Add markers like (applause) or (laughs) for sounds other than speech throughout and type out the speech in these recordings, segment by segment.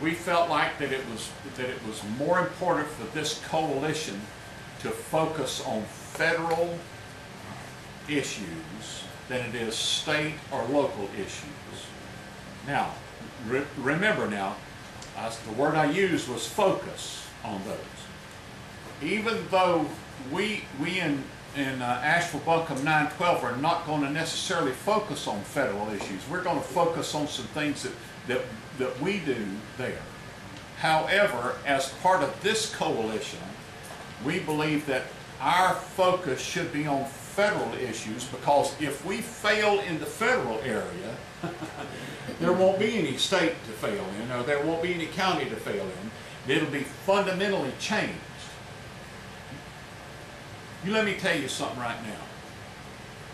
we felt like that it was, that it was more important for this coalition to focus on federal issues than it is state or local issues. Now, re- remember now, the word I used was focus on those. Even though we, we in, in uh, Asheville Buncombe 912 are not going to necessarily focus on federal issues, we're going to focus on some things that, that, that we do there. However, as part of this coalition, we believe that our focus should be on federal issues because if we fail in the federal area, (laughs) there won't be any state to fail in or there won't be any county to fail in. It'll be fundamentally changed. You let me tell you something right now.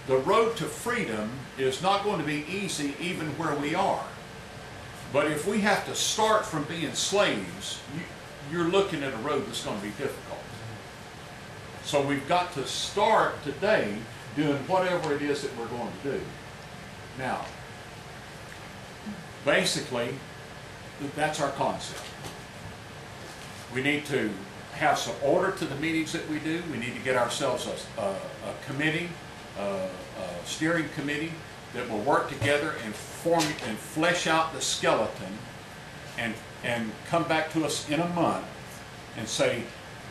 The road to freedom is not going to be easy even where we are. But if we have to start from being slaves, you, you're looking at a road that's going to be difficult. So we've got to start today doing whatever it is that we're going to do. Now, basically, that's our concept. We need to have some order to the meetings that we do. We need to get ourselves a, a, a committee, a, a steering committee that will work together and form and flesh out the skeleton and, and come back to us in a month and say,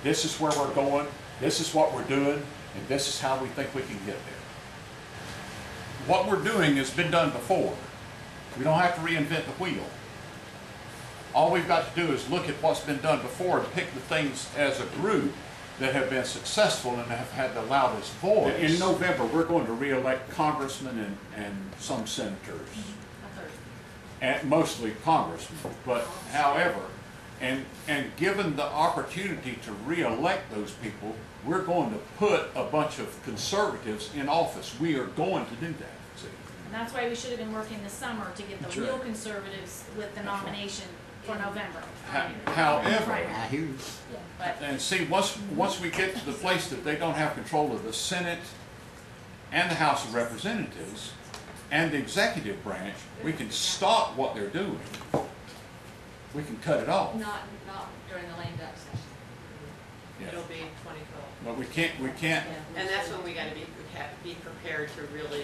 this is where we're going, this is what we're doing, and this is how we think we can get there. What we're doing has been done before. We don't have to reinvent the wheel. All we've got to do is look at what's been done before and pick the things as a group that have been successful and have had the loudest voice. In November, we're going to re-elect congressmen and, and some senators, and mostly congressmen. But however, and, and given the opportunity to re-elect those people, we're going to put a bunch of conservatives in office. We are going to do that, see. And that's why we should have been working this summer to get That's the real right. conservatives with the nomination for November. Ha- However, I hear you. But And see, once, once we get to the place that they don't have control of the Senate and the House of Representatives and the executive branch, we can stop what they're doing. We can cut it off. Not, not during the lame duck session. Yeah. It'll be twenty twelve. But we can't, we can't, And that's when we gotta be, have, be prepared to really,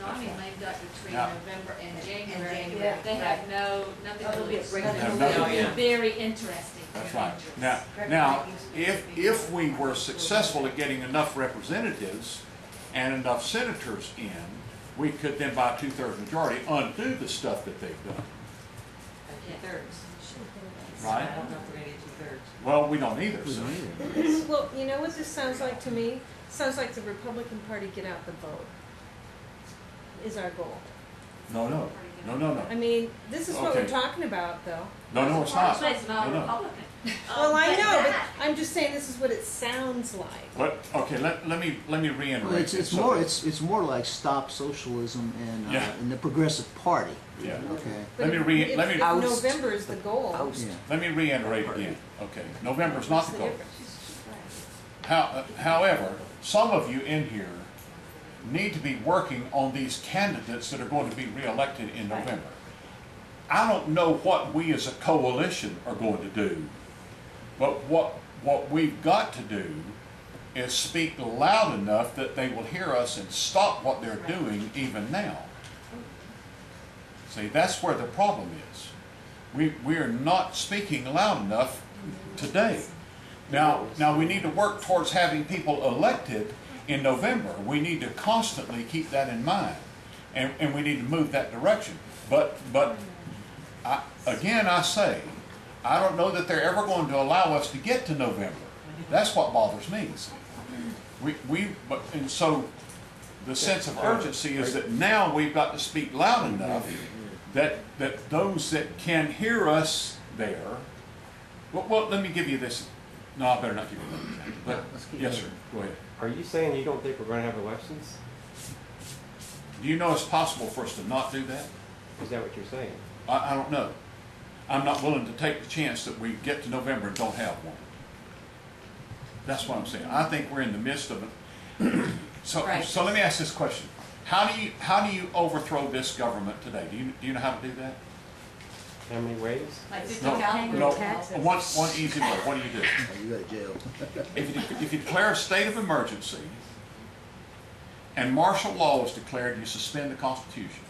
No, I mean lame duck between Yeah. November and January. January. They have no, nothing oh, That'll to be a lose. break. have it'll nothing. Oh, yeah. very interesting. that's right. interesting. Now, now, if, if we were successful at getting enough representatives and enough senators in, we could then by two-thirds majority undo the stuff that they've done, two-thirds. right? I don't know if we're gonna get two-thirds. Well, we don't either, so. don't either. Well, you know what this sounds like to me? Sounds like the Republican Party get out the vote is our goal. No, no, no, no, no. I mean, this is what we're Okay. talking about, though. No, no, it's not. But it's not No, no. Republican. Well, I know, but I'm just saying this is what it sounds like. But, okay, let, let me, let me reiterate. Well, it's, it's So- more, it's, it's more like stop socialism and, uh, Yeah. and the Progressive Party. Yeah. Okay. But Let me if- re- if- let me- if Oust. November is the goal. Yeah. Let me reiterate again, okay, November's not what's the the goal. difference? How, uh, however, some of you in here need to be working on these candidates that are going to be reelected in Right. November. I don't know what we as a coalition are going to do, but what, what we've got to do is speak loud enough that they will hear us and stop what they're doing even now. See, that's where the problem is. We, we are not speaking loud enough mm-hmm. today. Now, now we need to work towards having people elected in November. We need to constantly keep that in mind. And, and we need to move that direction. But, but, I, again, I say, I don't know that they're ever going to allow us to get to November. That's what bothers me. We, we, but, and so the sense of urgency is that now we've got to speak loud enough that, that those that can hear us there, well, well, let me give you this, no, I better not give you that but, yes, sir, go ahead. Are you saying you don't think we're gonna have elections? Do you know it's possible for us to not do that? Is that what you're saying? I, I don't know. I'm not willing to take the chance that we get to November and don't have one. That's what I'm saying. I think we're in the midst of it. (clears throat) So, Right. so let me ask this question. How do you, how do you overthrow this government today? Do you, do you know how to do that? How many ways? Like fifty No, thousand. no, Taxes. one, one easy way, what do you do? Oh, You go to jail. If you, if you declare a state of emergency and martial law is declared, you suspend the Constitution.